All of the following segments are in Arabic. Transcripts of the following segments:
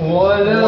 我的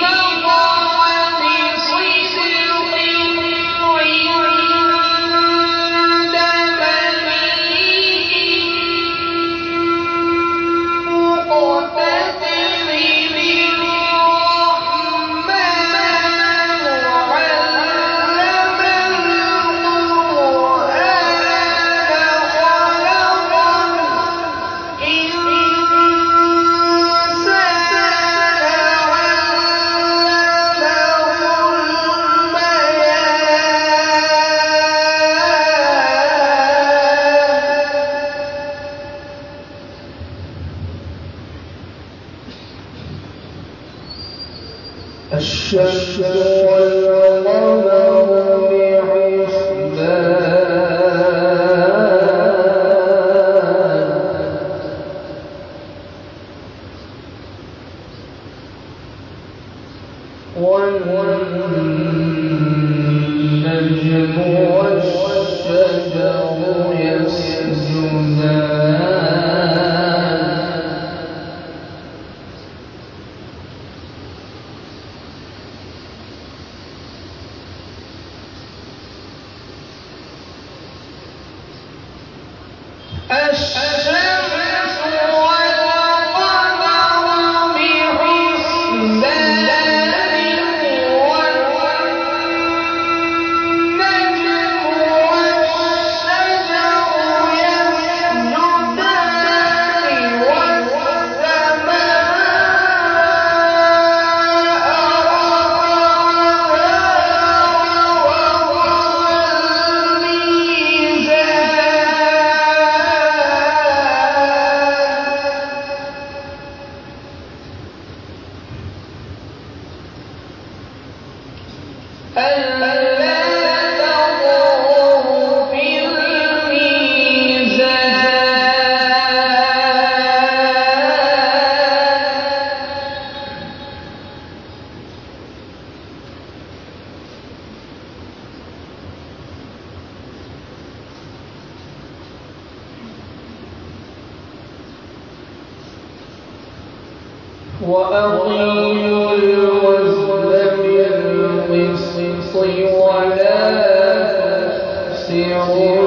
não. والنجم والشجر يسجدان. وأقيموا الوزن بالقسط ولا تخسروا.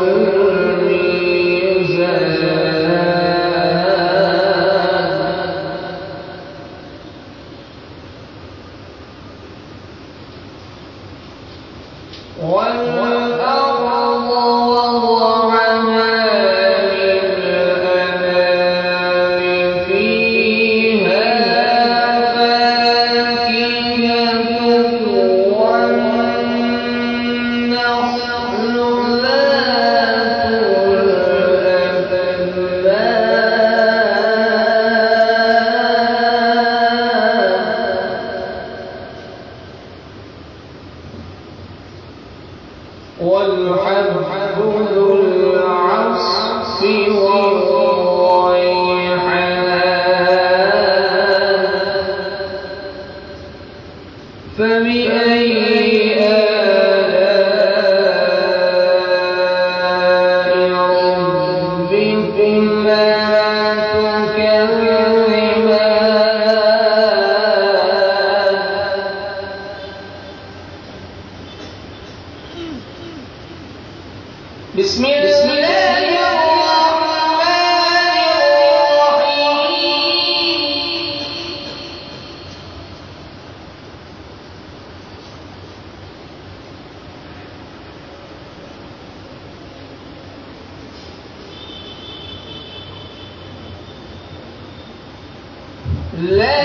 فبأي let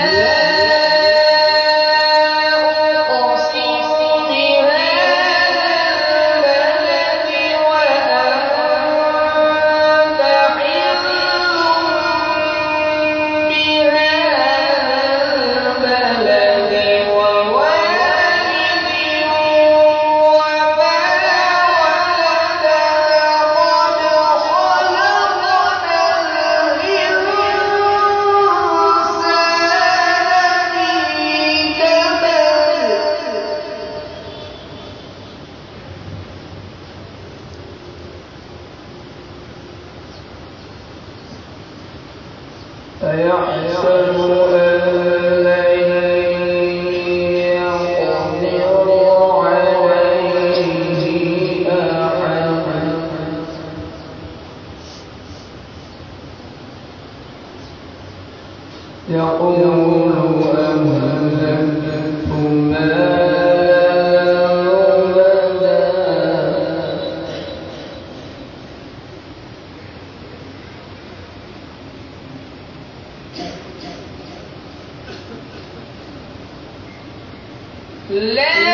Let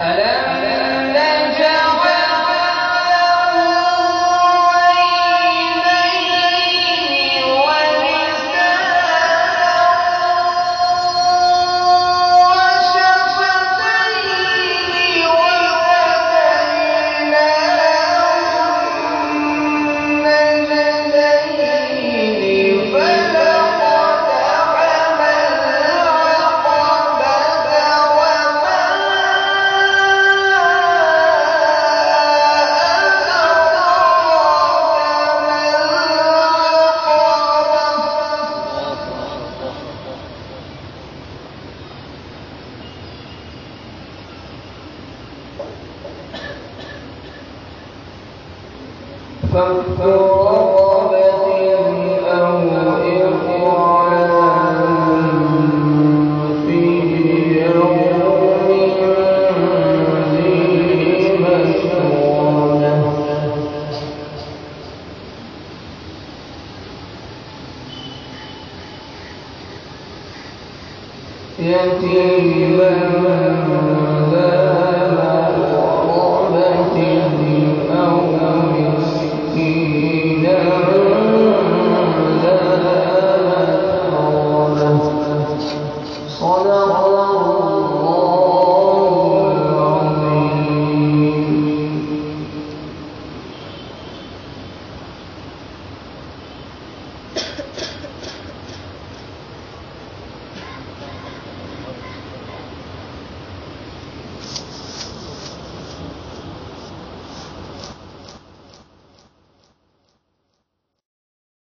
ألم